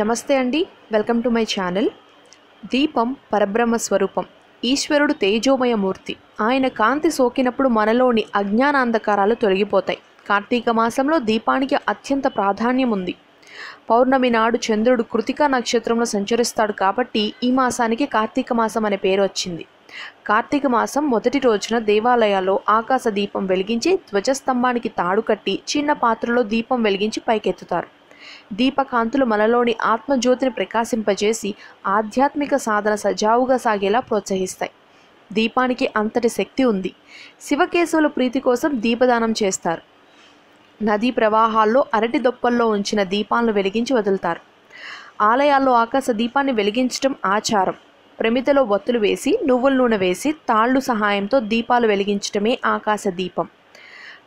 నమస్తే అండి. Welcome to my channel. దీపం పరబ్రహ్మ స్వరూపం. ఈశ్వరుడు తేజోమయ మూర్తి. ఆయన కాంతి సోకినప్పుడు మనలోని అజ్ఞానాంధకారాలు తొలగిపోతాయి. కార్తీక మాసంలో దీపానికి అత్యంత ప్రాధాన్యం ఉంది. పౌర్ణమి నాడు చంద్రుడు కృతికా నక్షత్రంలో సంచరిస్తాడు కాబట్టి ఈ మాసానికి కార్తీక మాసం అనే పేరు వచ్చింది. కార్తీక మాసం మొదటి రోజున దేవాలయాల్లో ఆకాశ దీపం వెలిగించి ధ్వజస్తంభానికి తాడు కట్టి చిన్న పాత్రలో దీపం వెలిగించి పైకెత్తుతారు. దీపకాంతులు మనలోని ఆత్మజ్యోతిని ప్రకాశింపజేసి ఆధ్యాత్మిక సాధన సజావుగా సాగేలా ప్రోత్సహిస్తాయి. దీపానికి అంతటి శక్తి ఉంది. శివకేశవుల ప్రీతి కోసం దీపదానం చేస్తారు. నదీ ప్రవాహాల్లో అరటి దొప్పల్లో ఉంచిన దీపాలను వెలిగించి వదులుతారు. ఆలయాల్లో ఆకాశ దీపాన్ని వెలిగించడం ఆచారం. ప్రమిదలో ఒత్తులు వేసి నువ్వుల నూనె వేసి తాళ్ళు సహాయంతో దీపాలు వెలిగించడమే ఆకాశ దీపం.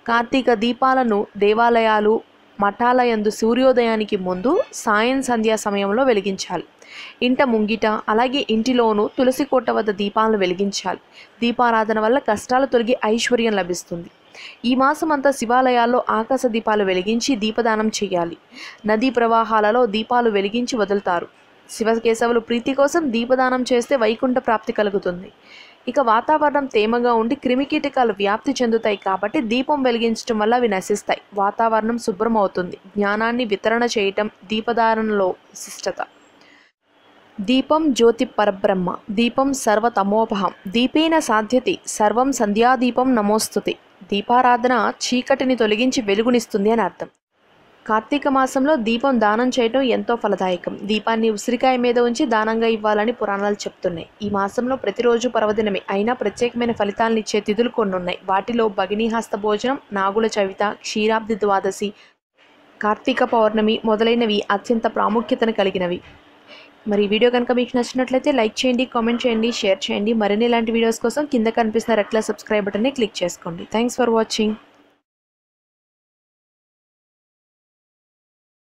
కార్తీక దీపాలను దేవాలయాలు మఠాలయందు సూర్యోదయానికి ముందు సాయం సంధ్యా సమయంలో వెలిగించాలి. ఇంట ముంగిట అలాగే ఇంటిలోనూ తులసి కోట వద్ద దీపాలను వెలిగించాలి. దీపారాధన వల్ల కష్టాలు తొలగి ఐశ్వర్యం లభిస్తుంది. ఈ మాసం అంతా శివాలయాల్లో ఆకాశ దీపాలు వెలిగించి దీపదానం చేయాలి. నదీ ప్రవాహాలలో దీపాలు వెలిగించి వదులుతారు. శివకేశవులు ప్రీతి కోసం దీపదానం చేస్తే వైకుంఠ ప్రాప్తి కలుగుతుంది. ఇక వాతావరణం తేమగా ఉండి క్రిమికీటకాలు వ్యాప్తి చెందుతాయి కాబట్టి దీపం వెలిగించడం వల్ల అవి నశిస్తాయి. వాతావరణం శుభ్రం అవుతుంది. జ్ఞానాన్ని వితరణ చేయటం దీపధారణలో విశిష్టత. దీపం జ్యోతి పరబ్రహ్మ. దీపం సర్వతమోపహం. దీపేన సాధ్యతి. సర్వం సంధ్యాదీపం నమోస్తుతి. దీపారాధన చీకటిని తొలగించి వెలుగునిస్తుంది అని అర్థం. కార్తీక మాసంలో దీపం దానం చేయడం ఎంతో ఫలదాయకం. దీపాన్ని ఉసిరికాయ మీద ఉంచి దానంగా ఇవ్వాలని పురాణాలు చెప్తున్నాయి. ఈ మాసంలో ప్రతిరోజు పర్వదినమే. అయినా ప్రత్యేకమైన ఫలితాలను ఇచ్చే తిథులు కొన్ని ఉన్నాయి వాటిలో భగినీహస్త భోజనం నాగుల చవిత క్షీరాబ్ది ద్వాదశి కార్తీక పౌర్ణమి మొదలైనవి అత్యంత ప్రాముఖ్యతను కలిగినవి. మరి వీడియో కనుక మీకు నచ్చినట్లయితే లైక్ చేయండి కామెంట్ చేయండి షేర్ చేయండి. మరిన్ని ఇలాంటి వీడియోస్ కోసం కింద కనిపిస్తున్న రెట్ల సబ్స్క్రైబ్ బటన్ని క్లిక్ చేసుకోండి. Thanks for watching.